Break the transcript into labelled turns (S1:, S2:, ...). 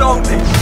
S1: sold me.